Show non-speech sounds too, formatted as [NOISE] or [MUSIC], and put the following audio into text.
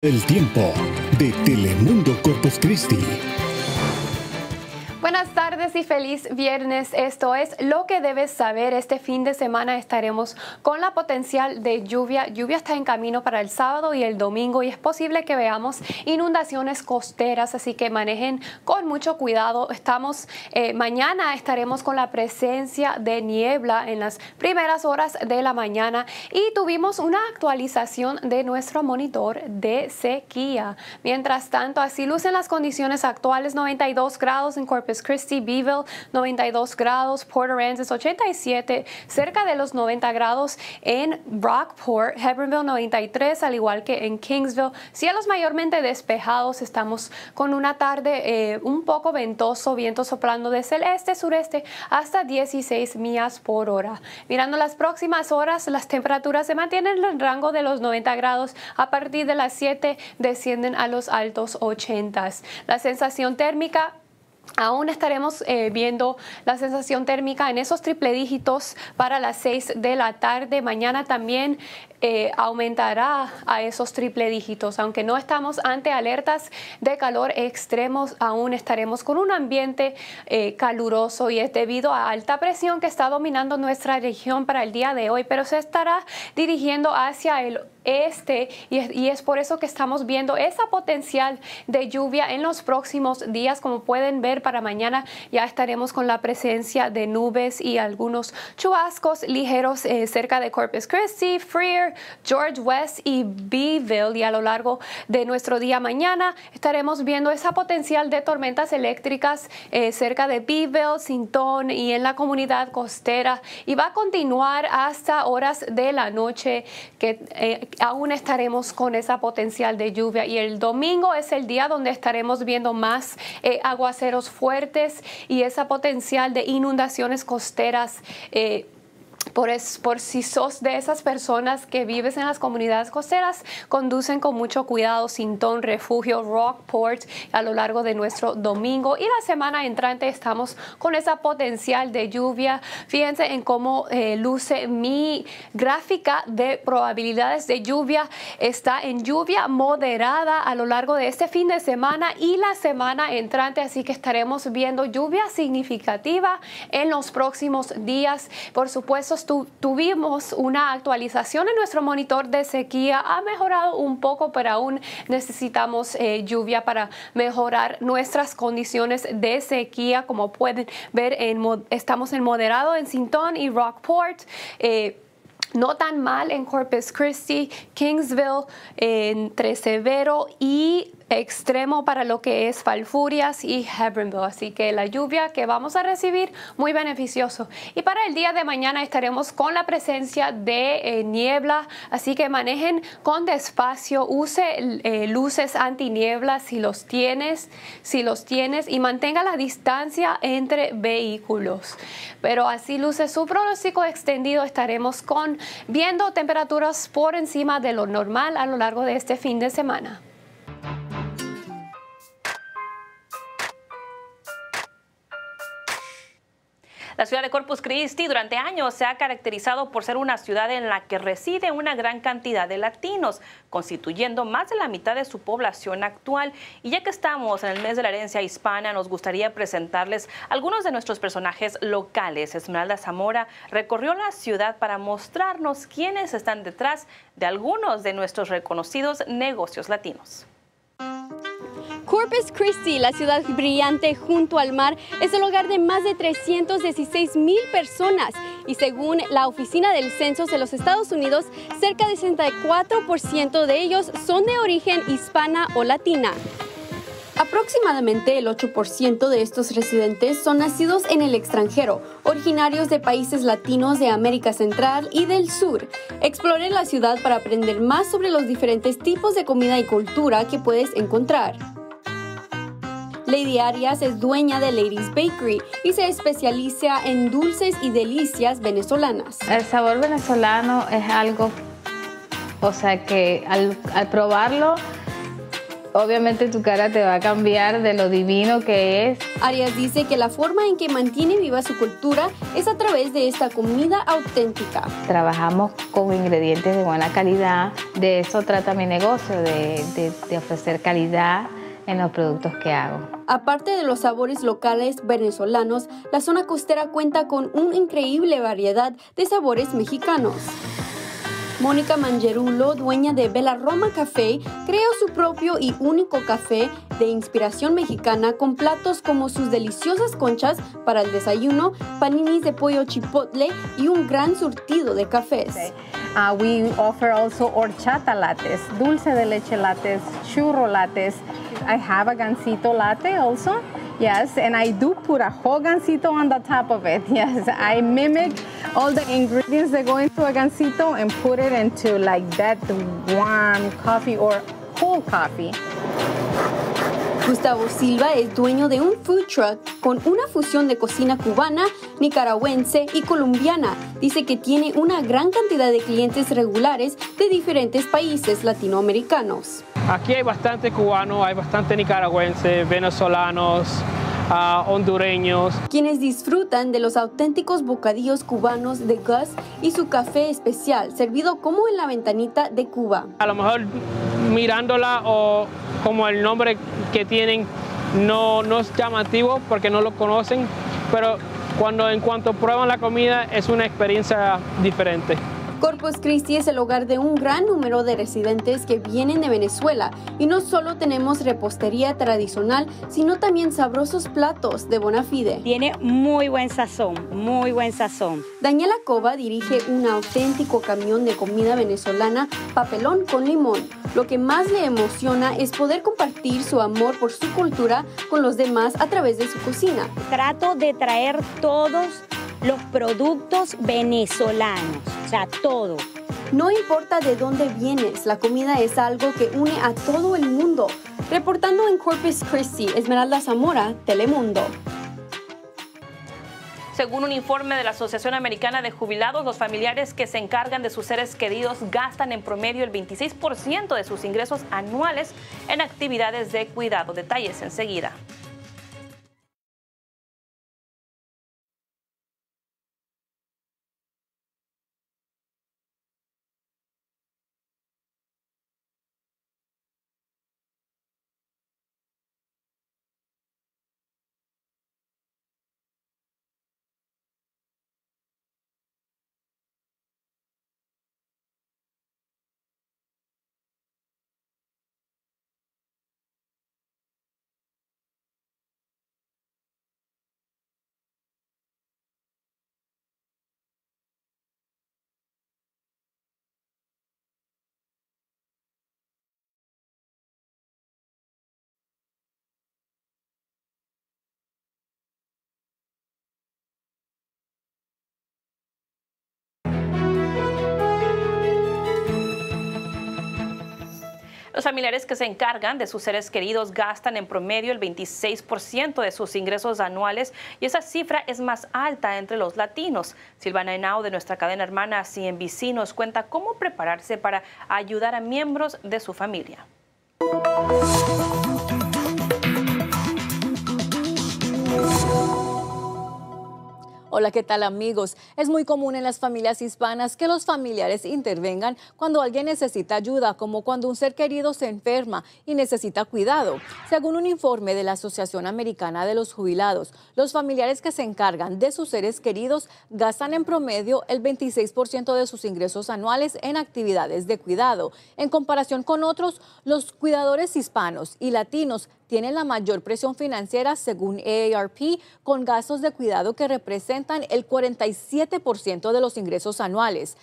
El tiempo de Telemundo Corpus Christi. Buenas tardes y feliz viernes. Esto es lo que debes saber. Este fin de semana estaremos con la potencial de lluvia. Lluvia está en camino para el sábado y el domingo y es posible que veamos inundaciones costeras, así que manejen con mucho cuidado. Estamos eh, mañana estaremos con la presencia de niebla en las primeras horas de la mañana y tuvimos una actualización de nuestro monitor de sequía. Mientras tanto, así lucen las condiciones actuales: 92 grados en Corpus Corpus Christi, Beeville 92 grados, Port Aransas 87, cerca de los 90 grados en Rockport, Hebronville 93, al igual que en Kingsville. Cielos mayormente despejados, estamos con una tarde eh, un poco ventoso, viento soplando desde el este, sureste hasta 16 millas por hora. Mirando las próximas horas, las temperaturas se mantienen en el rango de los 90 grados. A partir de las 7 descienden a los altos 80. La sensación térmica Aún estaremos eh, viendo la sensación térmica en esos triple dígitos para las 6 de la tarde. Mañana también eh, aumentará a esos triple dígitos. Aunque no estamos ante alertas de calor extremos, aún estaremos con un ambiente eh, caluroso y es debido a alta presión que está dominando nuestra región para el día de hoy, pero se estará dirigiendo hacia el este y es, por eso que estamos viendo esa potencial de lluvia en los próximos días. Como pueden ver, para mañana. Ya estaremos con la presencia de nubes y algunos chubascos ligeros eh, cerca de Corpus Christi, Freer, George West y Beeville. Y a lo largo de nuestro día mañana estaremos viendo esa potencial de tormentas eléctricas eh, cerca de Beeville, Sinton y en la comunidad costera. Y va a continuar hasta horas de la noche que eh, aún estaremos con esa potencial de lluvia. Y el domingo es el día donde estaremos viendo más eh, fuertes y esa potencial de inundaciones costeras por, por, si sos de esas personas que vives en las comunidades costeras, conducen con mucho cuidado Sinton, Refugio, Rockport a lo largo de nuestro domingo y la semana entrante estamos con esa potencial de lluvia. Fíjense en cómo eh, luce mi gráfica de probabilidades de lluvia. Está en lluvia moderada a lo largo de este fin de semana y la semana entrante, así que estaremos viendo lluvia significativa en los próximos días. Por supuesto, tuvimos una actualización en nuestro monitor de sequía. Ha mejorado un poco, pero aún necesitamos eh, lluvia para mejorar nuestras condiciones de sequía. Como pueden ver, estamos en moderado en Sinton y Rockport. Eh, no tan mal en Corpus Christi, Kingsville, entre severo y extremo para lo que es Falfurias y Hebronville. Así que la lluvia que vamos a recibir, muy beneficioso. Y para el día de mañana estaremos con la presencia de eh, niebla, así que manejen con despacio, use eh, luces antiniebla si los tienes, si los tienes y mantenga la distancia entre vehículos. Pero así luce su pronóstico extendido, estaremos con viendo temperaturas por encima de lo normal a lo largo de este fin de semana. Ciudad de Corpus Christi durante años se ha caracterizado por ser una ciudad en la que reside una gran cantidad de latinos, constituyendo más de la mitad de su población actual. Y ya que estamos en el mes de la herencia hispana, nos gustaría presentarles algunos de nuestros personajes locales. Esmeralda Zamora recorrió la ciudad para mostrarnos quiénes están detrás de algunos de nuestros reconocidos negocios latinos. Corpus Christi, la ciudad brillante junto al mar, es el hogar de más de 316 mil personas y según la Oficina del Censo de los Estados Unidos, cerca del 64% de ellos son de origen hispana o latina. Aproximadamente el 8% de estos residentes son nacidos en el extranjero, originarios de países latinos de América Central y del Sur. Explore la ciudad para aprender más sobre los diferentes tipos de comida y cultura que puedes encontrar. Lady Arias es dueña de Ladies Bakery y se especializa en dulces y delicias venezolanas. El sabor venezolano es algo, o sea que al, probarlo obviamente tu cara te va a cambiar de lo divino que es. Arias dice que la forma en que mantiene viva su cultura es a través de esta comida auténtica. Trabajamos con ingredientes de buena calidad, de eso trata mi negocio, de, de ofrecer calidad en los productos que hago. Aparte de los sabores locales venezolanos, la zona costera cuenta con una increíble variedad de sabores mexicanos. Mónica Mangerulo, dueña de Bella Roma Café, creó su propio y único café de inspiración mexicana con platos como sus deliciosas conchas para el desayuno, paninis de pollo chipotle y un gran surtido de cafés. We offer also horchata lattes, dulce de leche lattes, churro lattes. I have a gansito latte also. Yes, and I do put a whole gansito on the top of it. [LAUGHS] Yes, I mimic all the ingredients that go into a gansito and put it into like that warm coffee or cold coffee. Gustavo Silva es dueño de un food truck con una fusión de cocina cubana, nicaragüense y colombiana. Dice que tiene una gran cantidad de clientes regulares de diferentes países latinoamericanos. Aquí hay bastante cubanos, hay bastante nicaragüenses, venezolanos, uh, hondureños. Quienes disfrutan de los auténticos bocadillos cubanos de Gus y su café especial, servido como en la ventanita de Cuba. A lo mejor mirándola o como el nombre que tienen no, no es llamativo porque no lo conocen, pero cuando en cuanto prueban la comida es una experiencia diferente. Corpus Christi es el hogar de un gran número de residentes que vienen de Venezuela y no solo tenemos repostería tradicional, sino también sabrosos platos de bona fide. Tiene muy buen sazón, muy buen sazón. Daniela Cova dirige un auténtico camión de comida venezolana, papelón con limón. Lo que más le emociona es poder compartir su amor por su cultura con los demás a través de su cocina. Trato de traer todos los productos venezolanos, o sea, todo. No importa de dónde vienes, la comida es algo que une a todo el mundo. Reportando en Corpus Christi, Esmeralda Zamora, Telemundo. Según un informe de la Asociación Americana de Jubilados, los familiares que se encargan de sus seres queridos gastan en promedio el 26% de sus ingresos anuales en actividades de cuidado. Detalles enseguida. Los familiares que se encargan de sus seres queridos gastan en promedio el 26% de sus ingresos anuales y esa cifra es más alta entre los latinos. Silvana Henao de nuestra cadena hermana CNBC nos cuenta cómo prepararse para ayudar a miembros de su familia. Hola, ¿qué tal amigos? Es muy común en las familias hispanas que los familiares intervengan cuando alguien necesita ayuda, como cuando un ser querido se enferma y necesita cuidado. Según un informe de la Asociación Americana de los Jubilados, los familiares que se encargan de sus seres queridos gastan en promedio el 26% de sus ingresos anuales en actividades de cuidado. En comparación con otros, los cuidadores hispanos y latinos tienen la mayor presión financiera según AARP, con gastos de cuidado que representan el 47% de los ingresos anuales.